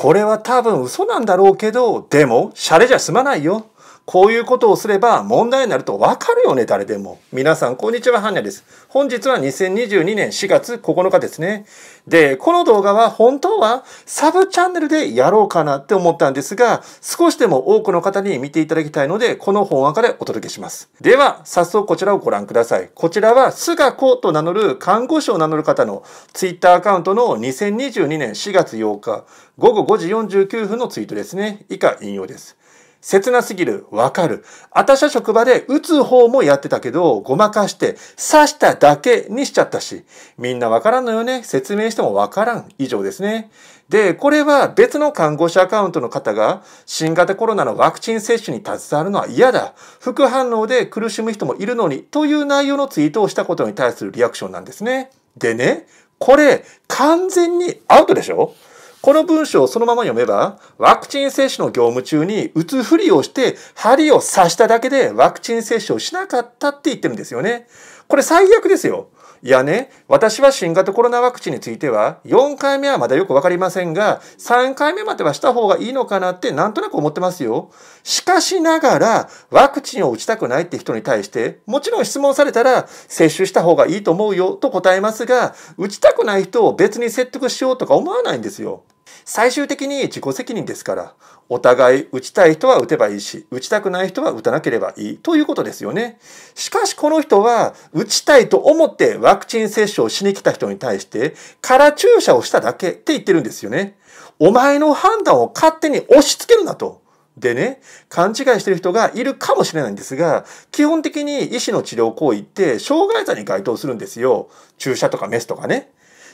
これは多分嘘なんだろうけど、でも、シャレじゃ済まないよ。こういうことをすれば問題になるとわかるよね、誰でも。皆さん、こんにちは、ハンニャです。本日は2022年4月9日ですね。で、この動画は本当はサブチャンネルでやろうかなって思ったんですが、少しでも多くの方に見ていただきたいので、この本赤でお届けします。では、早速こちらをご覧ください。こちらは、菅子と名乗る看護師を名乗る方のツイッターアカウントの2022年4月8日午後5時49分のツイートですね。以下引用です。切なすぎる。わかる。あたしゃ職場で打つ方もやってたけど、ごまかして刺しただけにしちゃったし、みんなわからんのよね。説明してもわからん。以上ですね。で、これは別の看護師アカウントの方が新型コロナのワクチン接種に携わるのは嫌だ。副反応で苦しむ人もいるのにという内容のツイートをしたことに対するリアクションなんですね。でね、これ完全にアウトでしょ？この文章をそのまま読めば、ワクチン接種の業務中に打つふりをして、針を刺しただけでワクチン接種をしなかったって言ってるんですよね。これ最悪ですよ。いやね、私は新型コロナワクチンについては、4回目はまだよくわかりませんが、3回目まではした方がいいのかなってなんとなく思ってますよ。しかしながら、ワクチンを打ちたくないって人に対して、もちろん質問されたら、接種した方がいいと思うよと答えますが、打ちたくない人を別に説得しようとか思わないんですよ。最終的に自己責任ですから、お互い打ちたい人は打てばいいし、打ちたくない人は打たなければいいということですよね。しかしこの人は、打ちたいと思ってワクチン接種をしに来た人に対して、空注射をしただけって言ってるんですよね。お前の判断を勝手に押し付けるなと。でね、勘違いしてる人がいるかもしれないんですが、基本的に医師の治療行為って傷害罪に該当するんですよ。注射とかメスとかね。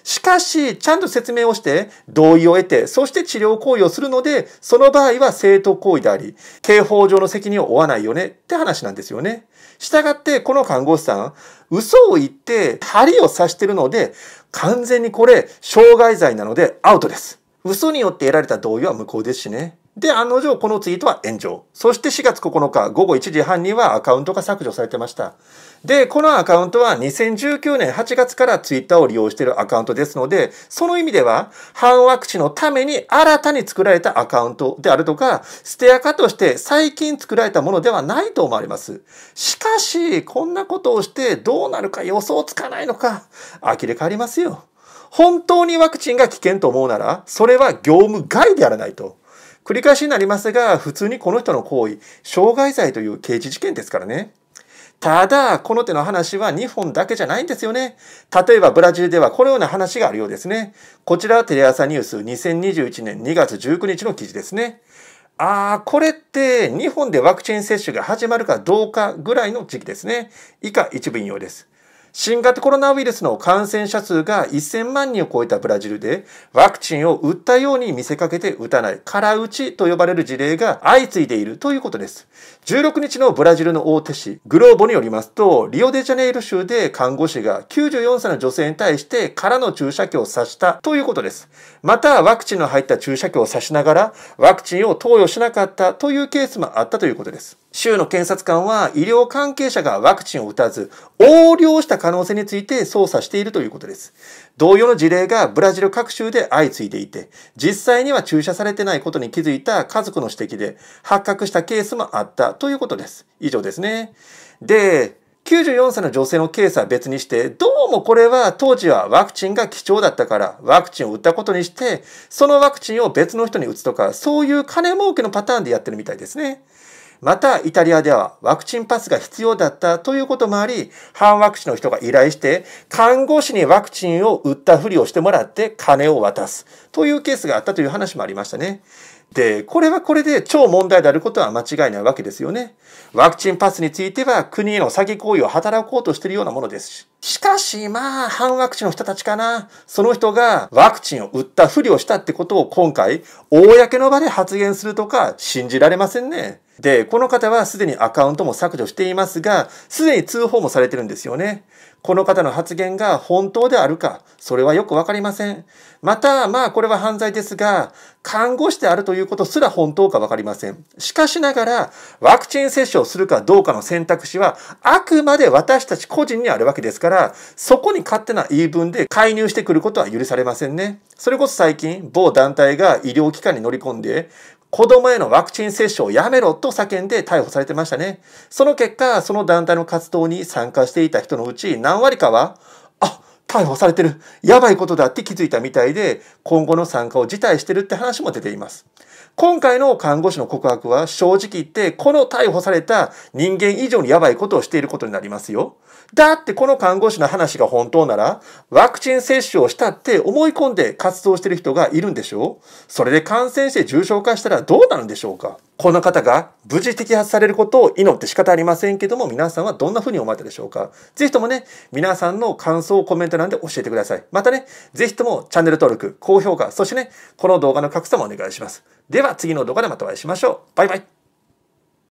しかし、ちゃんと説明をして、同意を得て、そして治療行為をするので、その場合は正当行為であり、刑法上の責任を負わないよねって話なんですよね。したがって、この看護師さん、嘘を言って針を刺してるので、完全にこれ、傷害罪なのでアウトです。嘘によって得られた同意は無効ですしね。で、案の定このツイートは炎上。そして4月9日午後1時半にはアカウントが削除されてました。で、このアカウントは2019年8月からツイッターを利用しているアカウントですので、その意味では、反ワクチンのために新たに作られたアカウントであるとか、ステアカとして最近作られたものではないと思われます。しかし、こんなことをしてどうなるか予想つかないのか、呆れ変わりますよ。本当にワクチンが危険と思うなら、それは業務外でやらないと。繰り返しになりますが、普通にこの人の行為、傷害罪という刑事事件ですからね。ただ、この手の話は日本だけじゃないんですよね。例えばブラジルではこのような話があるようですね。こちらはテレ朝ニュース2021年2月19日の記事ですね。ああ、これって日本でワクチン接種が始まるかどうかぐらいの時期ですね。以下一部引用です。新型コロナウイルスの感染者数が1000万人を超えたブラジルで、ワクチンを打ったように見せかけて打たない、空打ちと呼ばれる事例が相次いでいるということです。16日のブラジルの大手紙、グローボによりますと、リオデジャネイロ州で看護師が94歳の女性に対して空の注射器を刺したということです。また、ワクチンの入った注射器を刺しながら、ワクチンを投与しなかったというケースもあったということです。州の検察官は医療関係者がワクチンを打たず、横領した可能性について捜査しているということです。同様の事例がブラジル各州で相次いでいて、実際には注射されてないことに気づいた家族の指摘で発覚したケースもあったということです。以上ですね。で、94歳の女性のケースは別にして、どうもこれは当時はワクチンが貴重だったからワクチンを打ったことにして、そのワクチンを別の人に打つとか、そういう金儲けのパターンでやってるみたいですね。また、イタリアではワクチンパスが必要だったということもあり、反ワクチンの人が依頼して、看護師にワクチンを打ったふりをしてもらって金を渡すというケースがあったという話もありましたね。で、これはこれで超問題であることは間違いないわけですよね。ワクチンパスについては国への詐欺行為を働こうとしているようなものですし。しかし、まあ、反ワクチンの人たちかな。その人がワクチンを打ったふりをしたってことを今回、公の場で発言するとか信じられませんね。で、この方はすでにアカウントも削除していますが、すでに通報もされてるんですよね。この方の発言が本当であるか、それはよくわかりません。また、まあこれは犯罪ですが、看護師であるということすら本当かわかりません。しかしながら、ワクチン接種をするかどうかの選択肢は、あくまで私たち個人にあるわけですから、そこに勝手な言い分で介入してくることは許されませんね。それこそ最近、某団体が医療機関に乗り込んで、子供へのワクチン接種をやめろと叫んで逮捕されてましたね。その結果、その団体の活動に参加していた人のうち何割かは、逮捕されてる。やばいことだって気づいたみたいで、今後の参加を辞退してるって話も出ています。今回の看護師の告白は正直言ってこの逮捕された人間以上にやばいことをしていることになりますよ。だってこの看護師の話が本当ならワクチン接種をしたって思い込んで活動してる人がいるんでしょうそれで感染して重症化したらどうなるんでしょうかこの方が無事摘発されることを祈って仕方ありませんけども皆さんはどんな風に思われたでしょうかぜひともね皆さんの感想をコメント欄で教えてください。またねぜひともチャンネル登録高評価そしてねこの動画の拡散もお願いします。では次の動画でまたお会いしましょう。バイバイ。